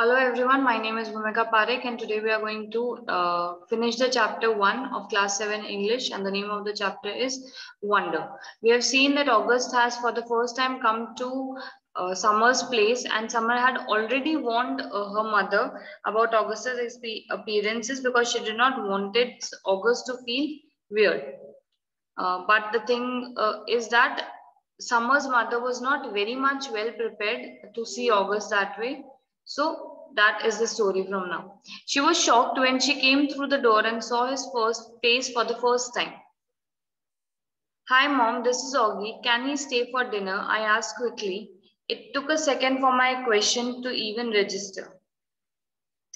Hello everyone, my name is Bhumika Parekh and today we are going to uh, finish the chapter 1 of class 7 English and the name of the chapter is Wonder. We have seen that August has for the first time come to uh, Summer's place and Summer had already warned uh, her mother about August's appearances because she did not want it August to feel weird. Uh, but the thing uh, is that Summer's mother was not very much well prepared to see August that way so that is the story from now. She was shocked when she came through the door and saw his first face for the first time. Hi mom, this is Augie. Can he stay for dinner? I asked quickly. It took a second for my question to even register.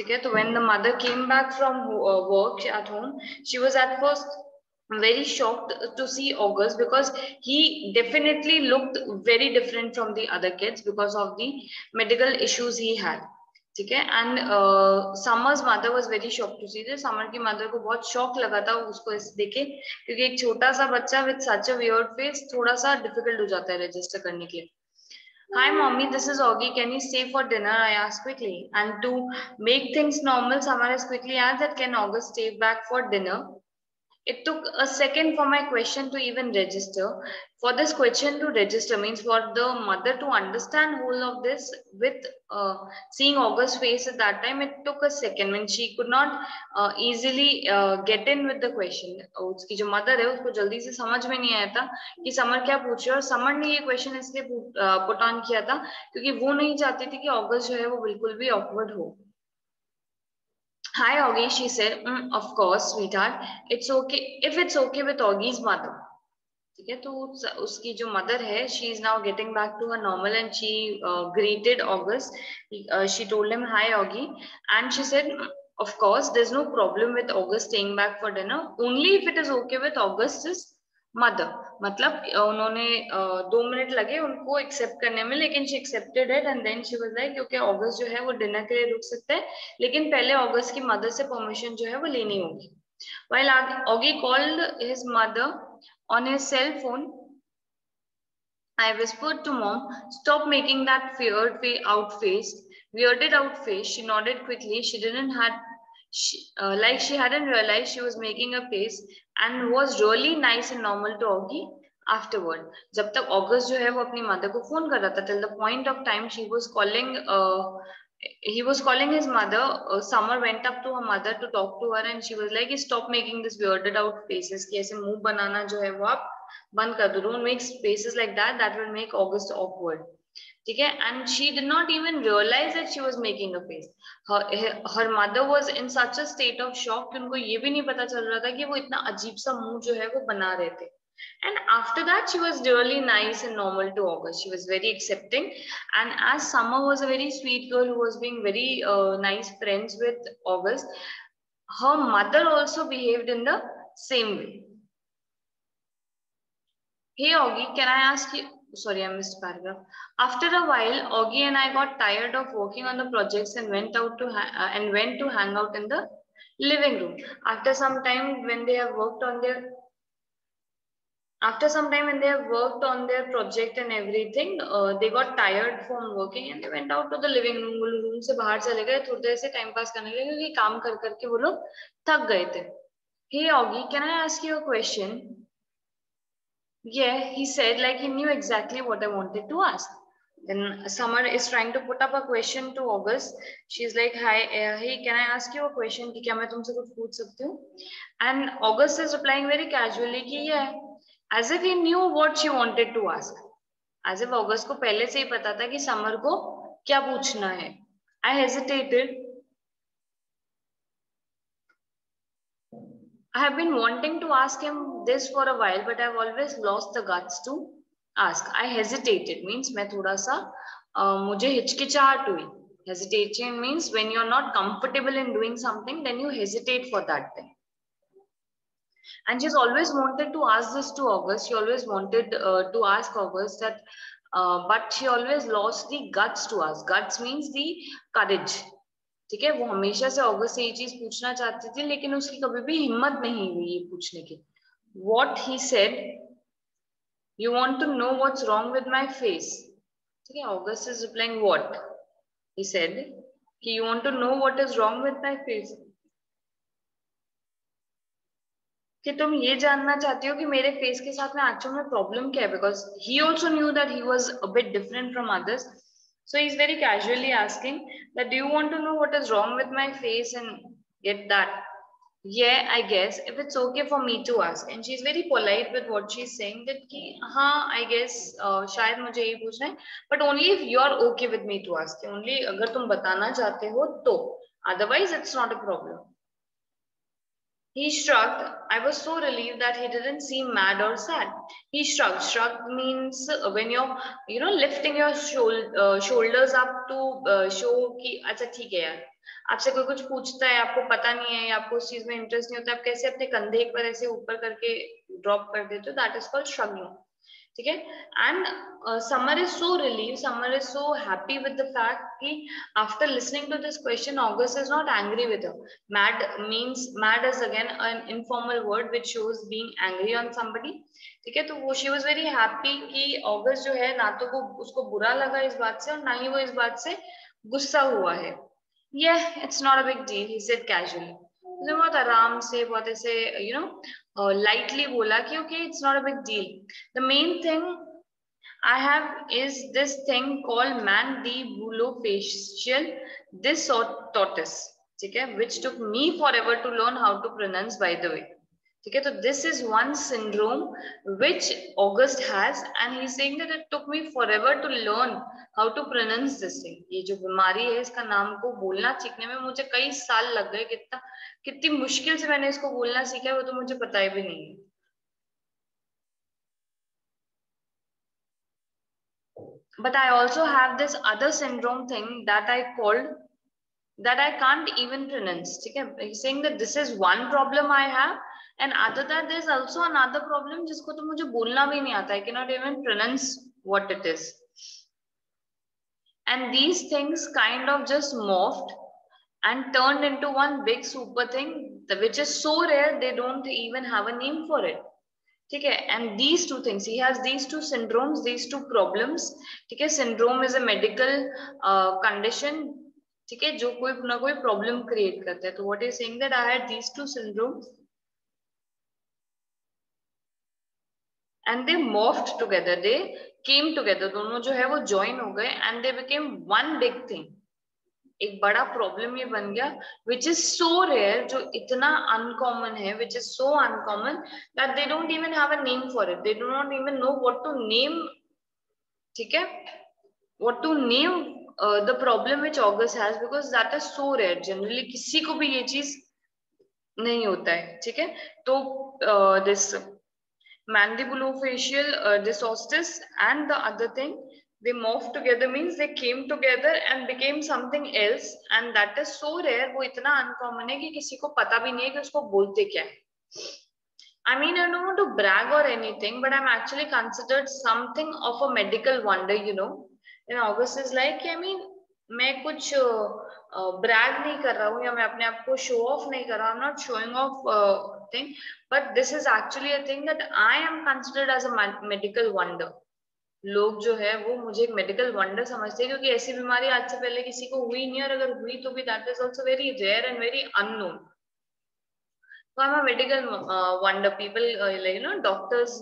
Okay, so when the mother came back from uh, work at home, she was at first very shocked to see August because he definitely looked very different from the other kids because of the medical issues he had. ठीक है and Summer's mother was very shock to see Summer की mother को बहुत shock लगा था उसको इस देखे क्योंकि एक छोटा सा बच्चा with such a weird face थोड़ा सा डिफ़िकल्ट हो जाता है रजिस्टर करने के लिए Hi, mommy. This is Augie. Can you stay for dinner? I asked quickly. And to make things normal, Samar has quickly asked that can August stay back for dinner? It took a second for my question to even register. For this question to register means for the mother to understand whole of this with uh, seeing August's face at that time, it took a second when she could not uh, easily uh, get in with the question. उसकी जो mother है उसको जल्दी से समझ में नहीं आया था कि समर क्या पूछ रहे और समर ने ये question इसलिए put on किया था क्योंकि वो नहीं चाहती थी कि ऑगस्ट जो है वो बिल्कुल भी awkward हो Hi, Augie, she said, mm, of course, sweetheart. It's okay if it's okay with Augie's mother. ठीक है तो उसकी जो मदर है she is now getting back to her normal and she greeted August she told him hi Auggie and she said of course there's no problem with august staying back for dinner only if it is okay with august's mother मतलब उन्होंने दो minute लगे उनको accept करने में, लेकिन she accepted it and then she was like क्योंकि August जो है वो डिनर के लिए रुक सकते हैं, लेकिन पहले ऑगस्ट की मदर से परमिशन जो है वो लेनी होगी. While Auggie called his mother on his cell phone I whispered to mom stop making that weird way out face weirded out face she not it quickly she didn't she, uh, like she hadn't realized she was making a face and was really nice and normal to Augie afterward. जब तक August जो है वो अपनी mother को phone कर रहा था till the point of time she was calling uh, he was calling his mother uh, summer went up to her mother to talk to her and she was like stop making this weirded out faces कि ऐसे मुँह बनाना जो है वो आप बंद कर दो don't make faces like that that will make August awkward ठीक है and she did not even realize that she was making a face her mother was in such a state of shock कि उनको ये भी नहीं पता चल रहा था कि वो इतना अजीब सा मुँह जो है वो बना रहे थे And after that, she was really nice and normal to August. She was very accepting. And as Summer was a very sweet girl who was being very uh, nice friends with August, her mother also behaved in the same way. Hey, Augie, can I ask you? Sorry, I missed paragraph. After a while, Augie and I got tired of working on the projects and went out to uh, and went to hang out in the living room. After some time, when they have worked on their after some time when they have worked on their project and everything, uh, they got tired from working and they went out to the living room. room से बाहर चले गए थोड़ी देर से time pass करने लगे क्योंकि काम कर करके वो लोग थक गए थे. Hey Augie, can I ask you a question? Yeah, he said like he knew exactly what I wanted to ask. Then Summer is trying to put up a question to August. She's like, "Hi, uh, hey, can I ask you a question? कि क्या मैं तुमसे कुछ पूछ सकती हूँ?" And August is replying very casually कि yeah, as if he knew what she wanted to ask. As if August को पहले से ही पता था कि Summer को क्या पूछना है. I hesitated I have been wanting to ask him this for a while, but I've always lost the guts to ask. I hesitated means मैं थोड़ा सा uh, मुझे हिचकिचाहट हुई. Hesitation means when you're not comfortable in doing something, then you hesitate for that thing. And she's always wanted to ask this to August. She always wanted uh, to ask August that, uh, but she always lost the guts to ask. Guts means the courage. ठीक है? वो हमेशा से August से ये चीज़ पूछना चाहती थी, लेकिन उसकी कभी भी हिम्मत नहीं हुई ये पूछने की। What he said you want to know what's wrong with my face ठीक है? August is replying what he said कि, you want to know what is wrong with my face? कि तुम ये जानना चाहती हो कि मेरे फेस के साथ में एक्चुअल में प्रॉब्लम क्या है? Because he also knew that he was a bit different from others so he's very casually asking that do you want to know what is wrong with my face and get that yeah i guess if it's okay for me to ask and she's very polite with what she's saying that ki, ha i guess uh, shayad mujhe ye puchna hai but only if you're okay with me to ask only agar tum batana chahte ho to otherwise it's not a problem He shrugged. I was so relieved that he didn't seem mad or sad. He shrugged. Shrugged means when you're, you know, lifting your shoulder, uh, shoulders up to uh, show कि अच्छा ठीक है यार आपसे कोई कुछ पूछता है आपको पता नहीं है आपको उस चीज़ में इंटरेस्ट नहीं होता आप कैसे अपने कंधे पर ऐसे ऊपर करके ड्रॉप कर देते हो दैट इज़ कॉल्ड श्रगिंग ठीक है? And Summer is so relieve Summer is so happy with the fact कि after listening to this question August is not angry with mad means mad is again an informal word which shows being angry on somebody ठीक है? तो वो she was very happy कि August जो है, ना तो वो उसको बुरा लगा इस बात से और ना ही वो इस बात से गुस्सा हुआ है। Yeah, it's not a big deal, he said casually. बहुत आराम से, बहुत ऐसे यू नो लाइटली बोला कि okay it's not a big deal the main thing this thing called mandibulofacial this tortoise which took me forever to learn how to pronounce by the way ठीक है तो this is one syndrome which August has and he saying that it took me forever to learn how to pronounce this thing ये जो बीमारी है, इसका नाम को बोलना सीखने में मुझे कई साल लग गए कितना, कितनी मुश्किल से मैंने इसको बोलना सीखा वो तो मुझे पता ही भी नहीं है but I also have this other syndrome thing that I called, that I can't even pronounce. Okay? He's saying that this is one problem I have and other that there's also another problem जिसको तो मुझे बोलना भी नहीं आता I cannot even pronounce what it is and these things kind of just morphed and turned into one big super thing which is so rare they don't even have a name for it है and these two things he has these two syndromes these two problems है syndrome is a medical uh, condition ठीक है जो कोई ना कोई problem create करता है तो what is saying that I had these two syndromes and they morphed together they came together दोनों जो है वो ज्वाइन हो गए and they became one big thing एक बड़ा प्रॉब्लम ये बन गया विच इज़ सो रेयर जो इतना अनकॉमन है which is so uncommon that they don't even have a name for it they do not even know what to name ठीक है? What to name the problem which August has because that is so rare generally किसी को भी ये चीज़ नहीं होता है ठीक है? तो this uh, mandibulofacial uh, dysostosis and the other thing they morphed together means they came together and became something else and that is so rare वो इतना uncommon है कि किसी को पता भी नहीं है कि उसको बोलते क्या है I mean, I don't want to brag or anything, but I'm actually considered something of a medical wonder, you know. In August is like, I mean, मैं कुछ ब्रैग uh, नहीं कर रहा हूँ या मैं अपने आप को शो ऑफ़ नहीं कर रहा हूँ not showing off thing, but this is actually a thing that i am considered as a medical wonder. लोग जो है, वो मुझे एक मेडिकल वंडर समझते हैं, क्योंकि ऐसी बीमारी आज से पहले किसी को हुई नहीं और अगर हुई तो भी that is also very rare and very unknown तो I am medical wonder people you know doctors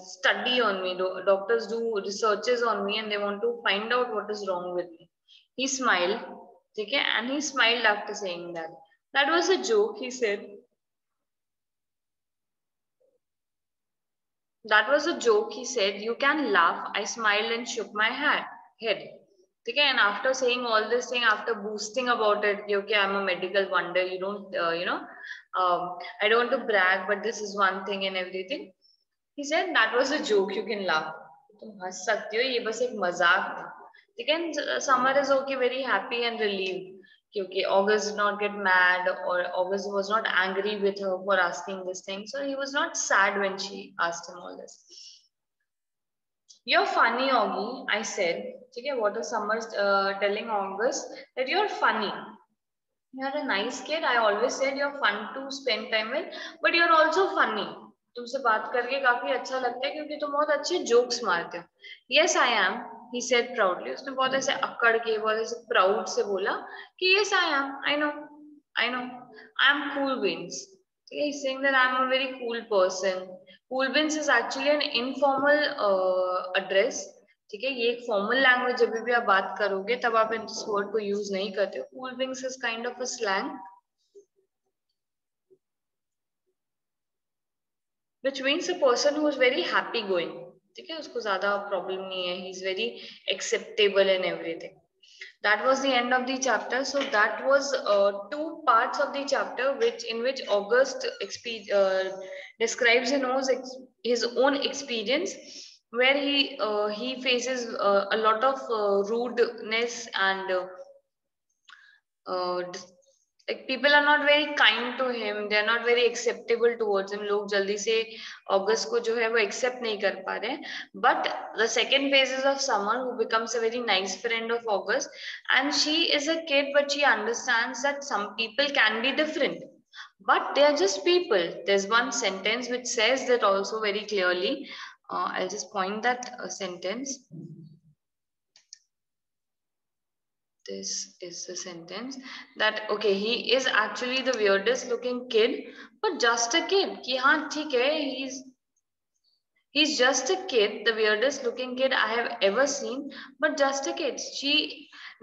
study on me doctors do researches on me and they want to find out what is wrong with me he smiled ठीक है? And he smiled after saying that that was a joke he said That was a joke, he said. You can laugh. I smiled and shook my head. Okay, and after saying all this thing, after boosting about it, okay, I'm a medical wonder. You don't, uh, you know, um, I don't want to brag, but this is one thing and everything. He said that was a joke. You can laugh. तुम हंस सकती हो ये बस एक मजाक था ठीक है summer is okay very happy and relieve क्योंकि August did not get mad or August was not angry with her for asking this thing. So he was not sad when she asked him all this. You're funny, Augie, I said. Okay, what is Summer uh, telling August? That you're funny. You're a nice kid. I always said you're fun to spend time with, but you're also funny. तुमसे बात करके काफ़ी अच्छा लगता है क्योंकि तुम बहुत अच्छे जोक्स मारते हो. Yes, I am. He said proudly उसने बहुत ऐसे अकड़ के बहुत ऐसे proud से बोला कि I am I know I know I am cool beans okay he's saying that I am a very cool person cool beans is actually an informal uh, address ठीक है ये एक फॉर्मल लैंग्वेज जब भी आप बात करोगे तब आप इस वर्ड को यूज़ नहीं करते cool beans is kind of a slang which means a person who is very happy going ठीक है उसको ज्यादा प्रॉब्लम नहीं है he is very acceptable in everything that was the end of the chapter so that was uh, two parts of the chapter which in which august uh, describes his own, his own experience where he uh, he faces uh, a lot of uh, rudeness and uh, like people are not very kind to him. They are not very acceptable towards him. Log jaldi se august ko jo wo accept but the second phase is of someone who becomes a very nice friend of august. And she is a kid but she understands that some people can be different. But they are just people. There's one sentence which says that also very clearly. Uh, i'll just point that uh, sentence this is the sentence that okay he is actually the weirdest looking kid but just a kid ki haan theek hai he's he's just a kid the weirdest looking kid i have ever seen but just a kid she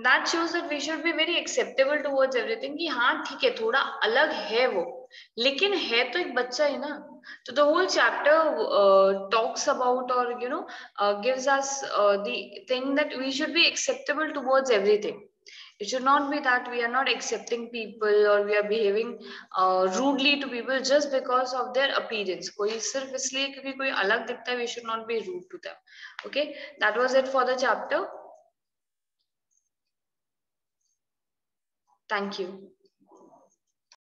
that shows that we should be very acceptable towards everything ki haan theek hai thoda alag hai wo लेकिन है तो एक बच्चा ही ना तो the whole chapter talks about और you know gives us the thing that we should be acceptable towards everything it should not be that we are not accepting people or we are behaving uh, rudely to people just because of their appearance. we should not be rude to them. Okay? That was it for the chapter. Thank you